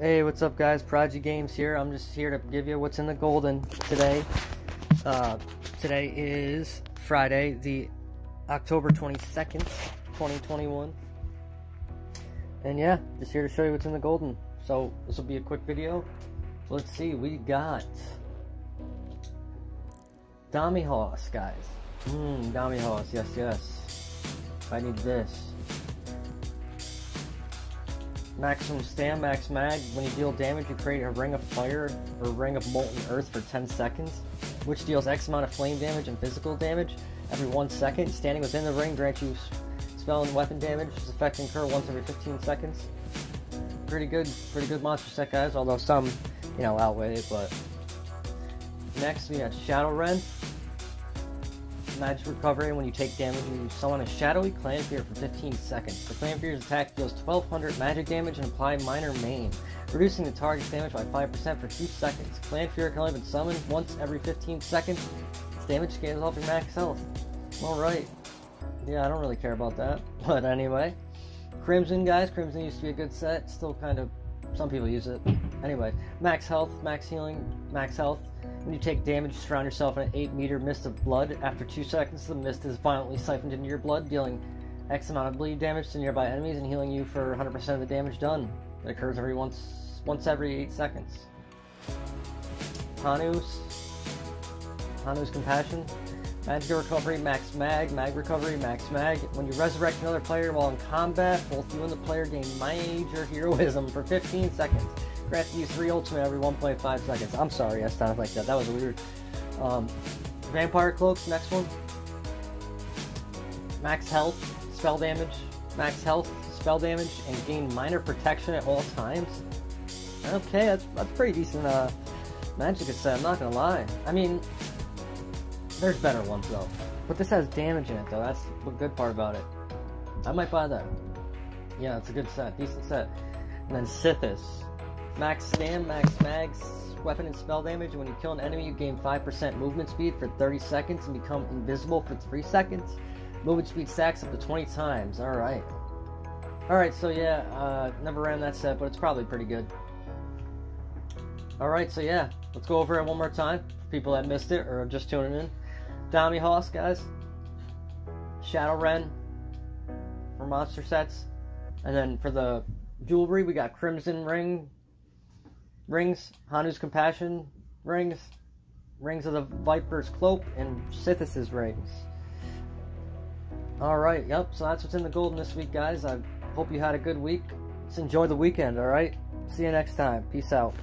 Hey, what's up, guys? Prodigy Games here. I'm just here to give you what's in the golden today. Uh, today is Friday, the October 22nd, 2021. And yeah, just here to show you what's in the golden. So, this will be a quick video. Let's see, we got Domihaus, guys. Mmm, Domihaus, yes, yes. I need this. Maximum Stam, Max Mag. When you deal damage, you create a Ring of Fire or Ring of Molten Earth for 10 seconds, which deals X amount of flame damage and physical damage every 1 second. Standing within the ring grants you spell and weapon damage. This effect incur once every 15 seconds. Pretty good, pretty good monster set, guys, although some, you know, outweigh it, but... Next, we got Shadowrend magic recovery when you take damage you summon a shadowy Clannfear for 15 seconds. The Clannfear's attack deals 1200 magic damage and apply minor maim, reducing the target's damage by 5% for 2 seconds. Clannfear can only be summoned once every 15 seconds. Its damage scales off your max health. Alright. Yeah, I don't really care about that. But anyway. Crimson, guys. Crimson used to be a good set. Still kind of... Some people use it. Anyway. Max health, max healing, max health. When you take damage, surround yourself in an 8 meter mist of blood. After 2 seconds, the mist is violently siphoned into your blood, dealing X amount of bleed damage to nearby enemies and healing you for 100% of the damage done. It occurs every once once every 8 seconds. Hanu's Hanu's Compassion. Magic Recovery, Max Mag, Mag Recovery, Max Mag. When you resurrect another player while in combat, both you and the player gain major heroism for 15 seconds. Grant you 3 ultimate every 1.5 seconds. I'm sorry, I sounded like that. That was weird. Um, Vampire Cloaks, next one. Max health, spell damage, max health, spell damage, and gain minor protection at all times. Okay, that's, that's pretty decent uh, magic set, I'm not gonna lie. I mean, there's better ones though. But this has damage in it though, that's the good part about it. I might buy that. Yeah, it's a good set, decent set. And then Sithis. Max Stam, Max Mags, weapon and spell damage. When you kill an enemy, you gain 5% movement speed for 30 seconds and become invisible for 3 seconds. Movement speed stacks up to 20 times. Alright. Alright, so yeah, uh, never ran that set, but it's probably pretty good. Alright, so yeah, let's go over it one more time for people that missed it or just tuning in. Domihaus, guys. Shadowrend for monster sets. And then for the jewelry, we got Crimson Ring, rings, Hanu's Compassion rings, rings of the Viper's Cloak, and Sithis' rings. Alright, yep, so that's what's in the golden this week, guys. I hope you had a good week. Just enjoy the weekend, alright? See you next time. Peace out.